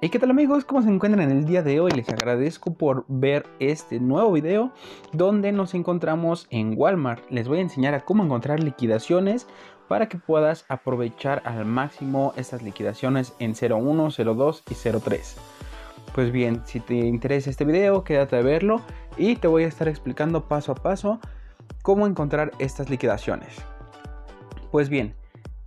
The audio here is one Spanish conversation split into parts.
¿Y qué tal amigos? ¿Cómo se encuentran en el día de hoy? Les agradezco por ver este nuevo video donde nos encontramos en Walmart. Les voy a enseñar a cómo encontrar liquidaciones para que puedas aprovechar al máximo estas liquidaciones en 01, 02 y 03. Pues bien, si te interesa este video, quédate a verlo y te voy a estar explicando paso a paso cómo encontrar estas liquidaciones. Pues bien,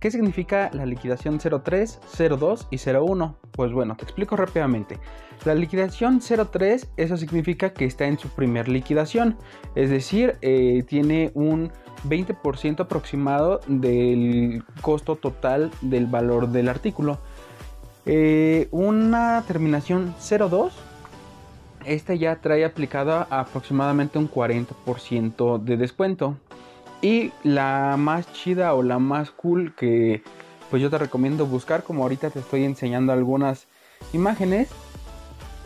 ¿Qué significa la liquidación 03, 02 y 01? Pues bueno, te explico rápidamente. La liquidación 03, eso significa que está en su primer liquidación, es decir, eh, tiene un 20% aproximado del costo total del valor del artículo. Eh, una terminación 02, esta ya trae aplicada aproximadamente un 40% de descuento. Y la más chida o la más cool que pues yo te recomiendo buscar, como ahorita te estoy enseñando algunas imágenes,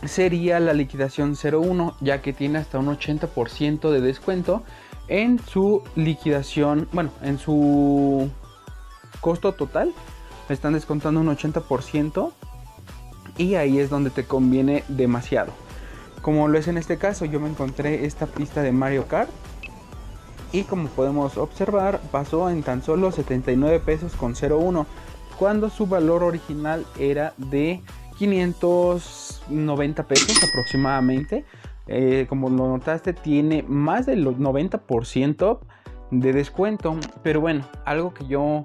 sería la liquidación 01, ya que tiene hasta un 80% de descuento en su liquidación, bueno, en su costo total. están descontando un 80% y ahí es donde te conviene demasiado. Como lo es en este caso, yo me encontré esta pista de Mario Kart y como podemos observar pasó en tan solo 79 pesos con 01 cuando su valor original era de 590 pesos aproximadamente. Eh, como lo notaste tiene más del 90% de descuento pero bueno algo que yo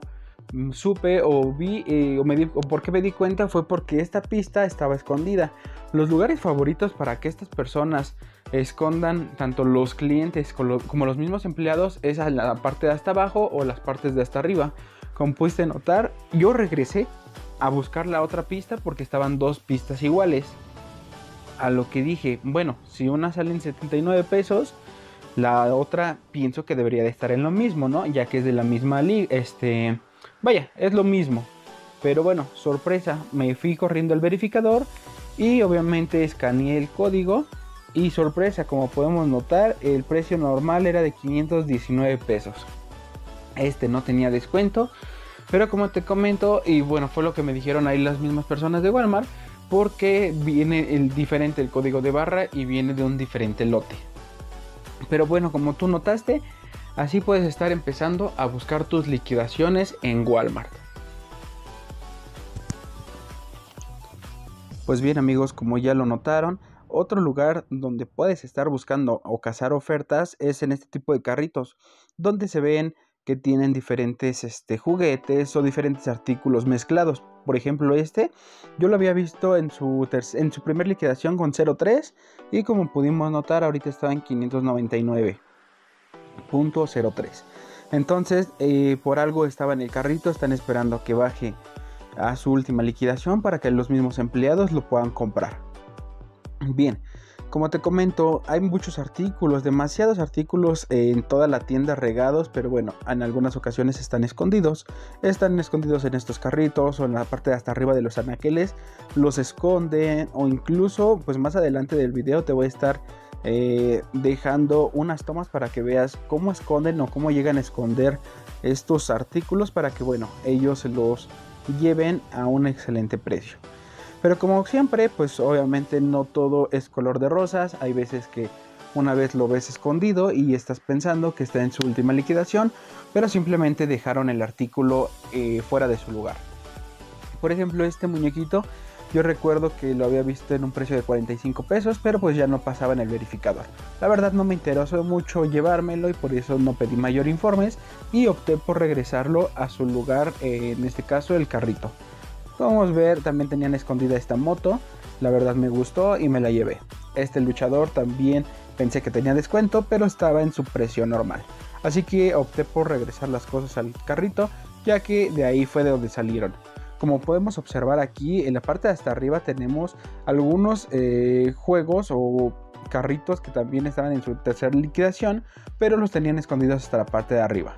supe o vi eh, o, me o por qué me di cuenta fue porque esta pista estaba escondida los lugares favoritos para que estas personas escondan tanto los clientes como los mismos empleados es a la parte de hasta abajo o las partes de hasta arriba. Como pudiste notar, yo regresé a buscar la otra pista porque estaban dos pistas iguales. A lo que dije, bueno, si una sale en 79 pesos, la otra pienso que debería de estar en lo mismo, ¿no? Ya que es de la misma liga, este, vaya, es lo mismo. Pero bueno, sorpresa, me fui corriendo al verificador y obviamente escaneé el código y sorpresa, como podemos notar, el precio normal era de 519 pesos. Este no tenía descuento, pero como te comento, y bueno, fue lo que me dijeron ahí las mismas personas de Walmart, porque viene el diferente el código de barra y viene de un diferente lote. Pero bueno, como tú notaste, así puedes estar empezando a buscar tus liquidaciones en Walmart. Pues bien amigos, como ya lo notaron, otro lugar donde puedes estar buscando o cazar ofertas es en este tipo de carritos, donde se ven que tienen diferentes este, juguetes o diferentes artículos mezclados. Por ejemplo, este yo lo había visto en su, en su primer liquidación con 0.3 y como pudimos notar ahorita estaba en 599.03. Entonces, eh, por algo estaba en el carrito, están esperando que baje a su última liquidación para que los mismos empleados lo puedan comprar. Bien, como te comento, hay muchos artículos, demasiados artículos en toda la tienda regados, pero bueno, en algunas ocasiones están escondidos. Están escondidos en estos carritos o en la parte de hasta arriba de los anaqueles, los esconden o incluso, pues más adelante del video te voy a estar eh, dejando unas tomas para que veas cómo esconden o cómo llegan a esconder estos artículos para que, bueno, ellos los lleven a un excelente precio. Pero como siempre, pues obviamente no todo es color de rosas. Hay veces que una vez lo ves escondido y estás pensando que está en su última liquidación, pero simplemente dejaron el artículo eh, fuera de su lugar. Por ejemplo, este muñequito, yo recuerdo que lo había visto en un precio de 45 pesos, pero pues ya no pasaba en el verificador. La verdad no me interesó mucho llevármelo y por eso no pedí mayor informes y opté por regresarlo a su lugar, eh, en este caso el carrito. Podemos ver, también tenían escondida esta moto. La verdad me gustó y me la llevé. Este luchador también pensé que tenía descuento, pero estaba en su precio normal. Así que opté por regresar las cosas al carrito, ya que de ahí fue de donde salieron. Como podemos observar aquí, en la parte de hasta arriba tenemos algunos eh, juegos o carritos que también estaban en su tercera liquidación, pero los tenían escondidos hasta la parte de arriba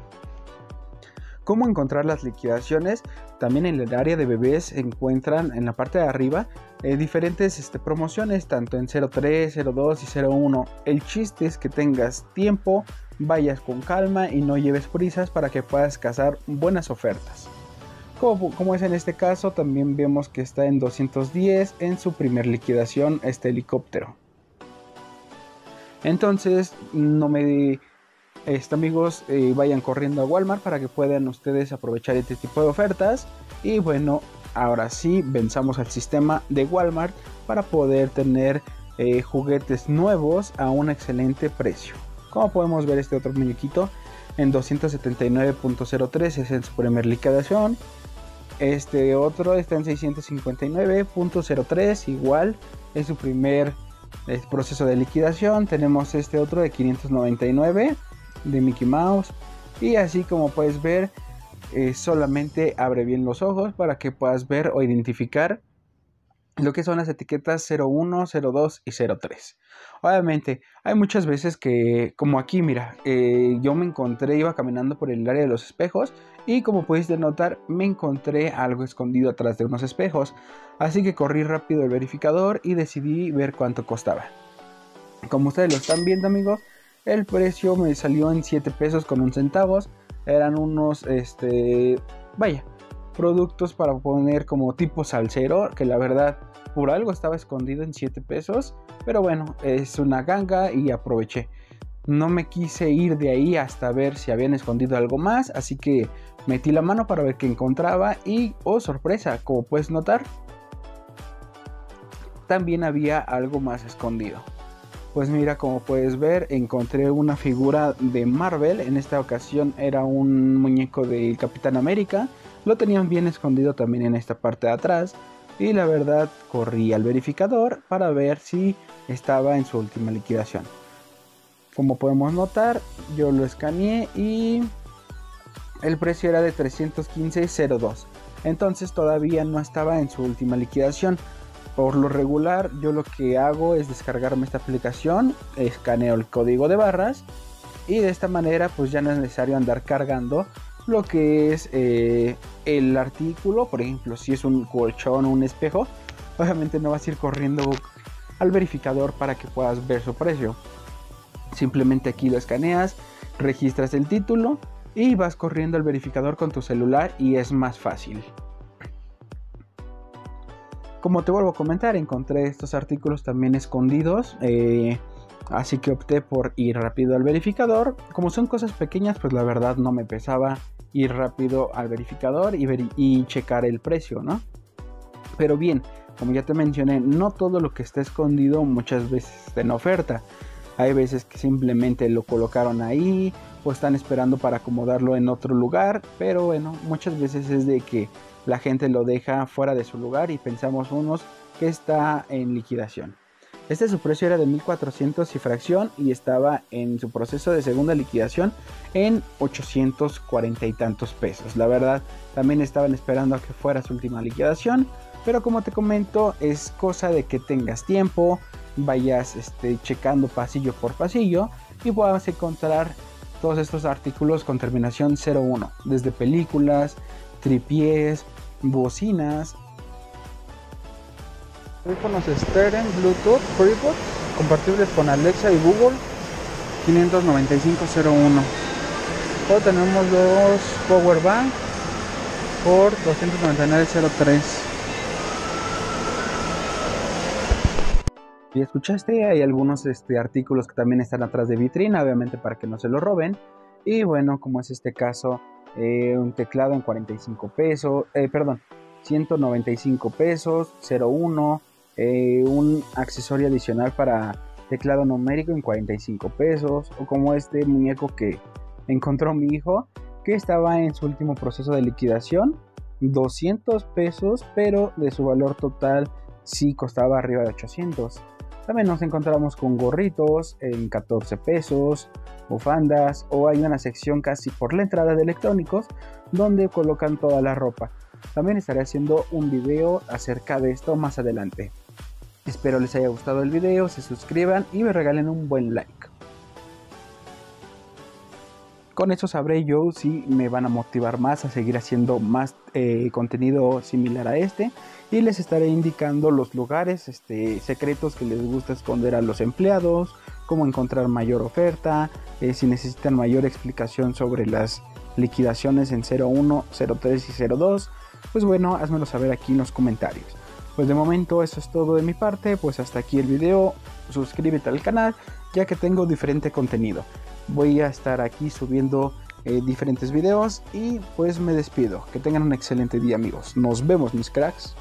cómo encontrar las liquidaciones. También en el área de bebés se encuentran en la parte de arriba eh, diferentes este, promociones, tanto en 03, 02 y 01. El chiste es que tengas tiempo, vayas con calma y no lleves prisas para que puedas cazar buenas ofertas. Como, como, es en este caso, también vemos que está en 210 en su primer liquidación este helicóptero. Entonces, no me este, amigos, eh, vayan corriendo a Walmart para que puedan ustedes aprovechar este tipo de ofertas. Y bueno, ahora sí, venzamos al sistema de Walmart para poder tener eh, juguetes nuevos a un excelente precio. Como podemos ver este otro muñequito en 279.03 es en su primera liquidación. Este otro está en 659.03 igual es su primer proceso de liquidación. Tenemos este otro de 599 de Mickey Mouse. Y así como puedes ver, eh, solamente abre bien los ojos para que puedas ver o identificar lo que son las etiquetas 01, 02 y 03. Obviamente, hay muchas veces que, como aquí, mira, eh, yo me encontré, iba caminando por el área de los espejos y como pudiste notar, me encontré algo escondido atrás de unos espejos. Así que corrí rápido el verificador y decidí ver cuánto costaba. Como ustedes lo están viendo, amigos, el precio me salió en 7 pesos con un centavos. Eran unos, este, vaya, productos para poner como tipo salsero, que la verdad por algo estaba escondido en 7 pesos. Pero bueno, es una ganga y aproveché. No me quise ir de ahí hasta ver si habían escondido algo más, así que metí la mano para ver qué encontraba y, oh sorpresa, como puedes notar, también había algo más escondido. Pues mira, como puedes ver, encontré una figura de Marvel. En esta ocasión era un muñeco del Capitán América. Lo tenían bien escondido también en esta parte de atrás. Y la verdad, corrí al verificador para ver si estaba en su última liquidación. Como podemos notar, yo lo escaneé y el precio era de 315.02. Entonces todavía no estaba en su última liquidación. Por lo regular, yo lo que hago es descargarme esta aplicación, escaneo el código de barras y de esta manera pues ya no es necesario andar cargando lo que es eh, el artículo, por ejemplo, si es un colchón o un espejo, obviamente no vas a ir corriendo al verificador para que puedas ver su precio. Simplemente aquí lo escaneas, registras el título y vas corriendo al verificador con tu celular y es más fácil. Como te vuelvo a comentar, encontré estos artículos también escondidos. Eh, así que opté por ir rápido al verificador. Como son cosas pequeñas, pues la verdad no me pesaba ir rápido al verificador y, y checar el precio, ¿no? Pero bien, como ya te mencioné, no todo lo que está escondido muchas veces está en oferta. Hay veces que simplemente lo colocaron ahí o están esperando para acomodarlo en otro lugar. Pero bueno, muchas veces es de que la gente lo deja fuera de su lugar y pensamos unos que está en liquidación. Este su precio era de 1400 y fracción y estaba en su proceso de segunda liquidación en 840 y tantos pesos. La verdad, también estaban esperando a que fuera su última liquidación, pero como te comento, es cosa de que tengas tiempo, vayas este, checando pasillo por pasillo y puedas encontrar todos estos artículos con terminación 01, desde películas, tripiés, bocinas, audífonos Steren, Bluetooth, FreeBoot, compatibles con Alexa y Google, 59501. Luego tenemos dos Power Bank por 299.03. Y escuchaste, hay algunos este, artículos que también están atrás de vitrina, obviamente para que no se lo roben. Y bueno, como es este caso, eh, un teclado en 45 pesos, eh, perdón, 195 pesos, 01, eh, un accesorio adicional para teclado numérico en 45 pesos, o como este muñeco que encontró mi hijo, que estaba en su último proceso de liquidación, 200 pesos, pero de su valor total sí costaba arriba de 800. También nos encontramos con gorritos en 14 pesos, bufandas o hay una sección casi por la entrada de electrónicos donde colocan toda la ropa. También estaré haciendo un video acerca de esto más adelante. Espero les haya gustado el video, se suscriban y me regalen un buen like. Con eso sabré yo si me van a motivar más a seguir haciendo más eh, contenido similar a este y les estaré indicando los lugares este, secretos que les gusta esconder a los empleados, cómo encontrar mayor oferta, eh, si necesitan mayor explicación sobre las liquidaciones en 01, 03 y 02, pues bueno, házmelo saber aquí en los comentarios. Pues de momento eso es todo de mi parte, pues hasta aquí el video, suscríbete al canal ya que tengo diferente contenido. Voy a estar aquí subiendo eh, diferentes videos y pues me despido. Que tengan un excelente día amigos. Nos vemos mis cracks.